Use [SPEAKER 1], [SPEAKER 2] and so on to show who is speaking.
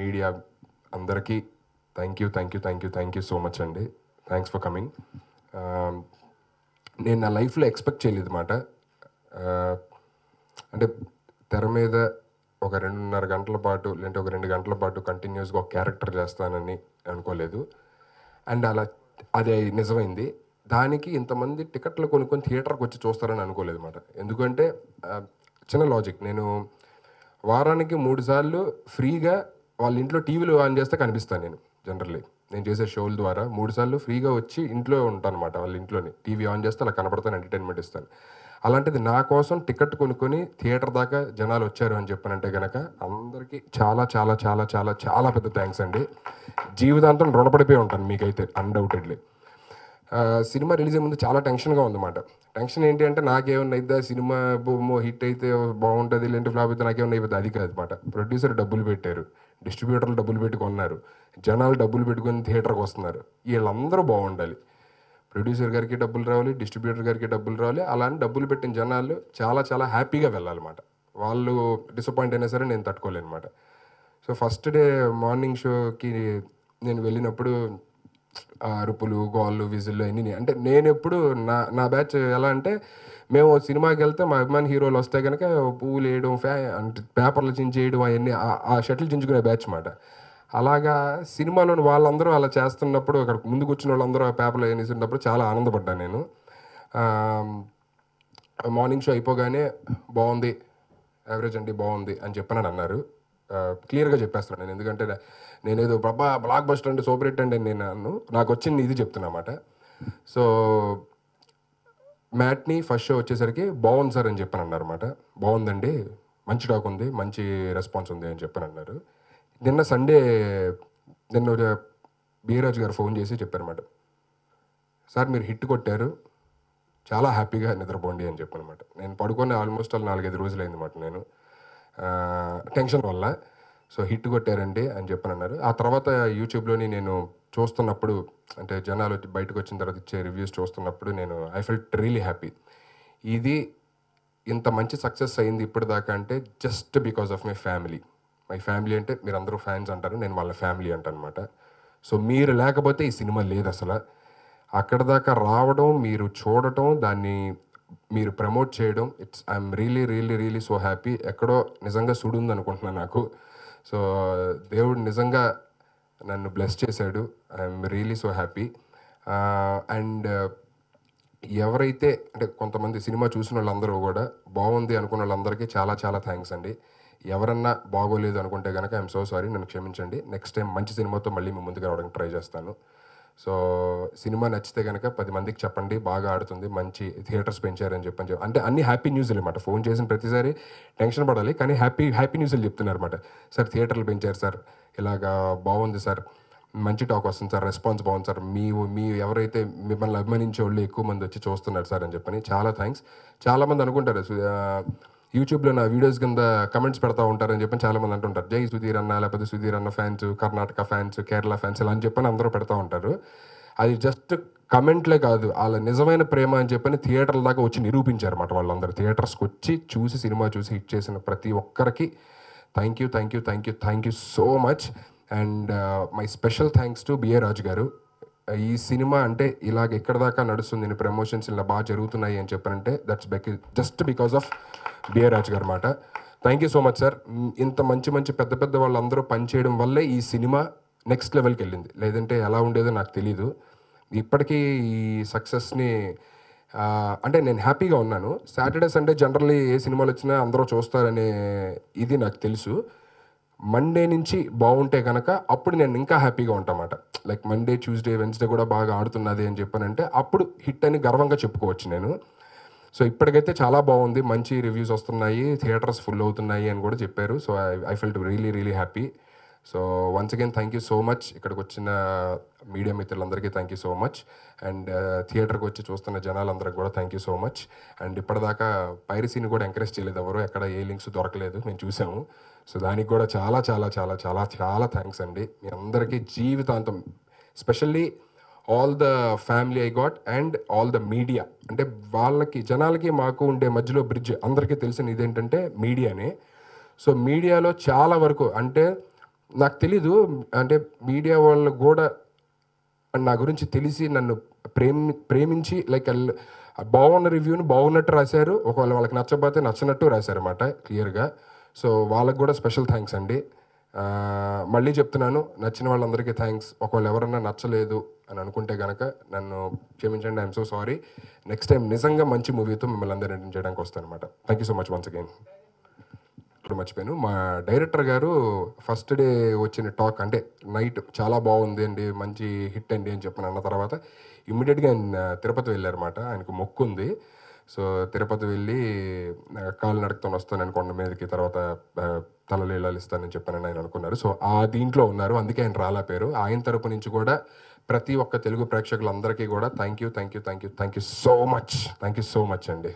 [SPEAKER 1] Media అందరికీ thank you thank you thank you thank you so much అండి. Thanks for coming నేను నా లైఫ్లో ఎక్స్పెక్ట్ చేయలేదు మాట. Uh, అంటే తెర మీద ఒక రెండున్నర గంటల పాటు లేదంటే ఒక రెండు గంటల పాటు కంటిన్యూస్గా ఒక క్యారెక్టర్ చేస్తానని అనుకోలేదు. అండ్ అలా అది నిజమైంది. దానికి ఇంతమంది టికెట్లు కొనుక్కొని థియేటర్కి వచ్చి చూస్తారని అనుకోలేదు అనమాట ఎందుకంటే uh, చిన్న లాజిక్ నేను వారానికి మూడు సార్లు ఫ్రీగా వాళ్ళ ఇంట్లో టీవీలు ఆన్ చేస్తే కనిపిస్తాను నేను జనరల్లీ నేను చేసే షోల ద్వారా మూడుసార్లు ఫ్రీగా వచ్చి ఇంట్లో ఉంటాను అనమాట వాళ్ళ ఇంట్లోనే. టీవీ ఆన్ చేస్తే అలా కనపడతాను ఎంటర్టైన్మెంట్ ఇస్తాను. అలాంటిది నా కోసం టికెట్ కొనుక్కొని థియేటర్ దాకా జనాలు వచ్చారు అని చెప్పానంటే కనుక అందరికీ చాలా చాలా చాలా చాలా చాలా పెద్ద థ్యాంక్స్ అండి. జీవితాంతం రుణపడిపోయి ఉంటాను మీకైతే అన్డౌటెడ్లీ సినిమా రిలీజ్ అయ్యే ముందు చాలా టెన్షన్గా ఉందన్నమాట. టెన్షన్ ఏంటి అంటే నాకేమన్నా అయితే సినిమా బొమ్మ హిట్ అయితే బాగుంటుంది లేదంటే ఫ్లాప్ అయితే నాకేమన్నా అయిపోతుంది అది కాదు అనమాట ప్రొడ్యూసర్ డబ్బులు పెట్టారు డిస్ట్రిబ్యూటర్లు డబ్బులు పెట్టుకున్నారు జనాలు డబ్బులు పెట్టుకొని థియేటర్కి వస్తున్నారు. వీళ్ళందరూ బాగుండాలి. ప్రొడ్యూసర్ గారికి డబ్బులు రావాలి డిస్ట్రిబ్యూటర్ గారికి డబ్బులు రావాలి అలా అని డబ్బులు పెట్టిన జనాలు చాలా చాలా హ్యాపీగా వెళ్ళాలన్నమాట. వాళ్ళు డిసప్పాయింట్ అయినా సరే నేను తట్టుకోలేనమాట సో ఫస్ట్ డే మార్నింగ్ షోకి నేను వెళ్ళినప్పుడు అరుపులు గోళ్ళు విజిల్లు అన్నీ అంటే నేను ఎప్పుడు నా నా బ్యాచ్ ఎలా అంటే మేము సినిమాకి వెళ్తే మా అభిమాన్ హీరోలు వస్తే కనుక పువ్వులు వేయడం ఫ్యా అంటే పేపర్లు చించేయడం అవన్నీ ఆ- షటిల్ చించుకునే బ్యాచ్ మాట. అలాగా సినిమాలోని వాళ్ళందరూ అలా చేస్తున్నప్పుడు అక్కడ ముందుకు వచ్చిన వాళ్ళందరూ ఆ పేపర్లు వేసినప్పుడు చాలా ఆనందపడ్డాను నేను. మార్నింగ్ షో అయిపోగానే బాగుంది యావరేజ్ అండి బాగుంది అని చెప్పని అన్నారు. క్లియర్గా చెప్పేస్తున్నాను నేను. ఎందుకంటే నేనేదో బాబా బ్లాక్ బస్టర్ అంటే సూపర్ హిట్ అండి నేను అన్ను నాకు వచ్చింది ఇది చెప్తున్నమాట సో మ్యాట్ని ఫస్ట్ షో వచ్చేసరికి బాగుంది సార్ అని చెప్పాను అన్నారన్నమాట బాగుందండి మంచి టాక్ ఉంది మంచి రెస్పాన్స్ ఉంది అని చెప్పాను అన్నారు నిన్న సండే నిన్న బీరాజ్ గారు ఫోన్ చేసి చెప్పారన్నమాట. సార్ మీరు హిట్ కొట్టారు చాలా హ్యాపీగా నిద్రపోండి అని చెప్పనమాట నేను పడుకొని ఆల్మోస్ట్ ఆల్ నాలుగైదు రోజులు అయింది అనమాట నేను. టెన్షన్ వల్ల. సో హిట్ కొట్టారండి అని చెప్పని అన్నారు ఆ తర్వాత యూట్యూబ్లోని నేను చూస్తున్నప్పుడు అంటే జనాలు బయటకు వచ్చిన తర్వాత ఇచ్చే రివ్యూస్ చూస్తున్నప్పుడు నేను ఐ ఫెల్ట్ రియలీ హ్యాపీ ఇది ఇంత మంచి సక్సెస్ అయింది ఇప్పటిదాకా అంటే just because of my family my family అంటే మీరు అందరూ ఫ్యాన్స్ అంటారు నేను వాళ్ళ ఫ్యామిలీ అంటనమాట. సో మీరు లేకపోతే ఈ సినిమా లేదు అసలు అక్కడ దాకా రావడం మీరు చూడటం దాన్ని మీరు ప్రమోట్ చేయడం it's I'm really really really so happy. ఎక్కడో నిజంగా సుడుంది అనుకుంటున్నాను నాకు. సో దేవుడు నిజంగా నన్ను బ్లెస్ చేశాడు. I'm really so happy. And ఎవరైతే అంటే కొంతమంది సినిమా చూసిన వాళ్ళందరూ కూడా బాగుంది అనుకున్న వాళ్ళందరికీ చాలా చాలా థ్యాంక్స్ అండి. ఎవరన్నా బాగోలేదు అనుకుంటే కనుక ఐఎమ్ సో సారీ నన్ను క్షమించండి. నెక్స్ట్ టైం మంచి సినిమాతో మళ్ళీ మీ ముందుకు రావడానికి ట్రై చేస్తాను. సో సినిమా నచ్చితే కనుక పది మందికి చెప్పండి బాగా ఆడుతుంది మంచి థియేటర్స్ పెంచారని చెప్పని చెప్పి. అంటే అన్ని హ్యాపీ న్యూస్లు అనమాట ఫోన్ చేసిన ప్రతిసారి టెన్షన్ పడాలి కానీ హ్యాపీ హ్యాపీ న్యూస్లు చెప్తున్నారు అనమాట సార్ థియేటర్లు పెంచారు సార్ ఇలాగా బాగుంది సార్ మంచి టాక్ వస్తుంది సార్ రెస్పాన్స్ బాగుంది సార్ మీ మీ ఎవరైతే మిమ్మల్ని అభిమానించే వాళ్ళు ఎక్కువ మంది వచ్చి చూస్తున్నారు సార్ అని చెప్పని చాలా థ్యాంక్స్. చాలామంది అనుకుంటారు యూట్యూబ్లో నా వీడియోస్ కింద కమెంట్స్ పెడతా ఉంటారని చెప్పి చాలామంది అంటుంటారు. జై సుధీర్ అన్న లేకపోతే సుధీర్ అన్న fans Karnataka fans Kerala fans ఇలా అని చెప్పని అందరూ పెడతా ఉంటారు. అది జస్ట్ కమెంట్లే కాదు వాళ్ళ నిజమైన ప్రేమ అని చెప్పని థియేటర్ల దాకా వచ్చి నిరూపించారు అన్నమాట వాళ్ళందరూ. థియేటర్స్కి వచ్చి చూసి సినిమా చూసి హిట్ చేసిన ప్రతి ఒక్కరికి thank you thank you thank you thank you so much and my special thanks to B A Raju garu. ఈ సినిమా అంటే ఇలాగ ఎక్కడ దాకా నడుస్తుంది నేను ప్రమోషన్స్ ఇలా బాగా జరుగుతున్నాయి అని చెప్పారంటే that's beg just because of B R Raj garu మాట. Thank you so much sir ఇంత మంచి మంచి పెద్ద పెద్ద వాళ్ళందరూ పనిచేయడం వల్లే ఈ సినిమా నెక్స్ట్ లెవెల్కి వెళ్ళింది. లేదంటే ఎలా ఉండేదో నాకు తెలీదు. ఇప్పటికీ ఈ సక్సెస్ని అంటే నేను హ్యాపీగా ఉన్నాను. సాటర్డే సండే జనరల్లీ ఏ సినిమాలు వచ్చినా అందరూ చూస్తారనే ఇది నాకు తెలుసు. మండే నుంచి బాగుంటే కనుక అప్పుడు నేను ఇంకా హ్యాపీగా ఉంటామాట. లైక్ మండే ట్యూస్డే వెన్స్డే కూడా బాగా ఆడుతున్నది అని చెప్పానంటే అప్పుడు హిట్ అని గర్వంగా చెప్పుకోవచ్చు నేను. సో ఇప్పటికైతే చాలా బాగుంది. మంచి రివ్యూస్ వస్తున్నాయి. థియేటర్స్ ఫుల్ అవుతున్నాయి అని కూడా చెప్పారు. So I I felt really really happy so once again thank you so much ఇక్కడికి వచ్చిన మీడియా మిత్రులందరికీ thank you so much and థియేటర్కి వచ్చి చూస్తున్న జనాలందరికీ కూడా thank you so much and ఇప్పటిదాకా పైరసీని కూడా ఎంకరేజ్ చేయలేదు ఎవరు. ఎక్కడ ఏ లింక్స్ దొరకలేదు. మేము చూసాము. సో దానికి కూడా చాలా చాలా చాలా చాలా చాలా థ్యాంక్స్ అండి. మీ అందరికీ జీవితాంతం specially all the family I got and all the media అంటే వాళ్ళకి జనాలకి మాకు ఉండే మధ్యలో బ్రిడ్జ్ అందరికీ తెలిసిన ఇదేంటంటే మీడియానే. సో మీడియాలో చాలా వరకు అంటే నాకు తెలీదు. అంటే మీడియా వాళ్ళు కూడా నా గురించి తెలిసి నన్ను ప్రేమి ప్రేమించి లైక్ బాగున్న రివ్యూని బాగున్నట్టు రాశారు. ఒకవేళ వాళ్ళకి నచ్చకపోతే నచ్చినట్టు రాశారన్నమాట క్లియర్గా. సో వాళ్ళకు కూడా స్పెషల్ థ్యాంక్స్ అండి. మళ్ళీ చెప్తున్నాను నచ్చిన వాళ్ళందరికీ థ్యాంక్స్ ఒకవేళ ఎవరన్నా నచ్చలేదు అని అనుకుంటే కనుక నన్ను క్షమించండి I'm so sorry next time నిజంగా మంచి మూవీతో మిమ్మల్ని అందరూ చేయడానికి వస్తాను అనమాట thank you so much once again ఇప్పుడు మర్చిపోయాను. మా డైరెక్టర్ గారు ఫస్ట్ డే వచ్చిన టాక్ అంటే నైట్ చాలా బాగుంది అండి మంచి హిట్ అండి అని చెప్పిన అన్న తర్వాత ఇమ్మీడియట్గా ఆయన తిరుపతి వెళ్ళారన్నమాట. ఆయనకు మొక్కు ఉంది. సో తిరుపతి వెళ్ళి కాలు నడుకుతో వస్తానని కొండ మీదకి తర్వాత తలలీలాలు ఇస్తానని చెప్పానని ఆయన అనుకున్నారు. సో ఆ దీంట్లో ఉన్నారు. అందుకే ఆయన రాలేపారు ఆయన తరపు నుంచి కూడా ప్రతి ఒక్క తెలుగు ప్రేక్షకులందరికీ కూడా thank you thank you thank you thank you so much. Thank you so much అండి.